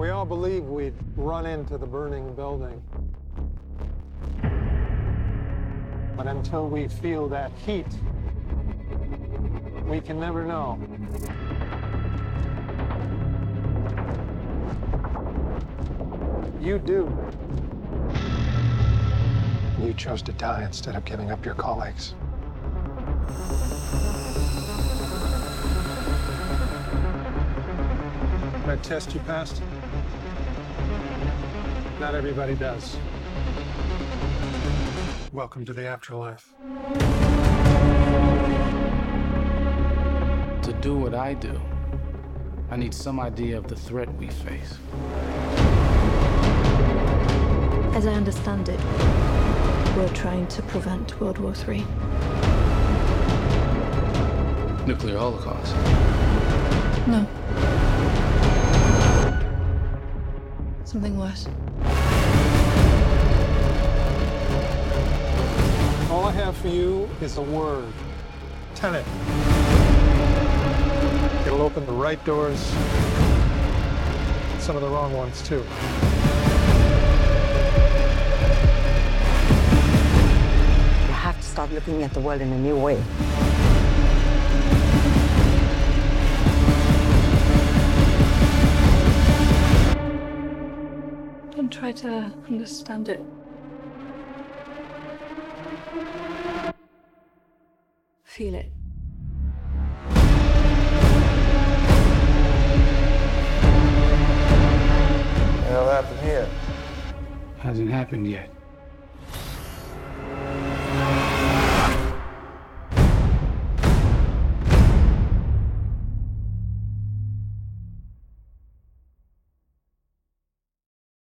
We all believe we'd run into the burning building. But until we feel that heat, we can never know. You do. You chose to die instead of giving up your colleagues. That test you passed? Not everybody does. Welcome to the afterlife. To do what I do, I need some idea of the threat we face. As I understand it, we're trying to prevent World War III. Nuclear holocaust. No. Something worse. Have for you is a word. Tenet. It'll open the right doors, some of the wrong ones too. You have to start looking at the world in a new way. Don't try to understand it. Feel it. hell happened here? Hasn't happened yet.